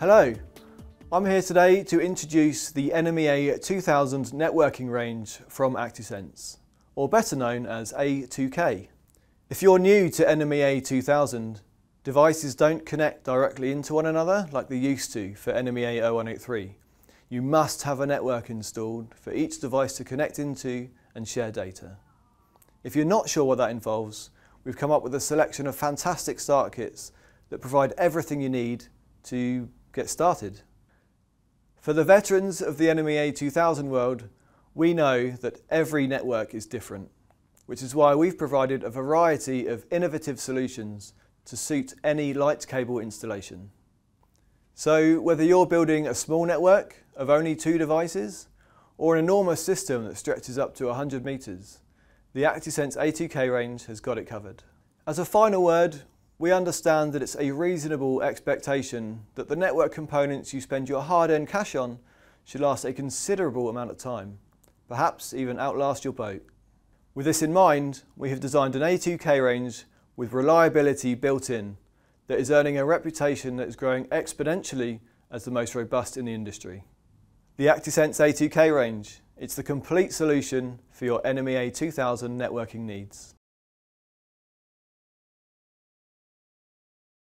Hello, I'm here today to introduce the NMEA 2000 networking range from Actisense, or better known as A2K. If you're new to NMEA 2000, devices don't connect directly into one another like they used to for NMEA 0183. You must have a network installed for each device to connect into and share data. If you're not sure what that involves, we've come up with a selection of fantastic start kits that provide everything you need to get started. For the veterans of the NMEA 2000 world, we know that every network is different, which is why we've provided a variety of innovative solutions to suit any light cable installation. So whether you're building a small network of only two devices or an enormous system that stretches up to 100 metres, the Actisense A2K range has got it covered. As a final word, we understand that it's a reasonable expectation that the network components you spend your hard-earned cash on should last a considerable amount of time, perhaps even outlast your boat. With this in mind, we have designed an A2K range with reliability built in that is earning a reputation that is growing exponentially as the most robust in the industry. The Actisense A2K range, it's the complete solution for your NMEA 2000 networking needs.